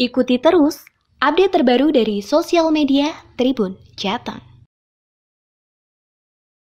Ikuti terus update terbaru dari sosial media Tribun Jateng.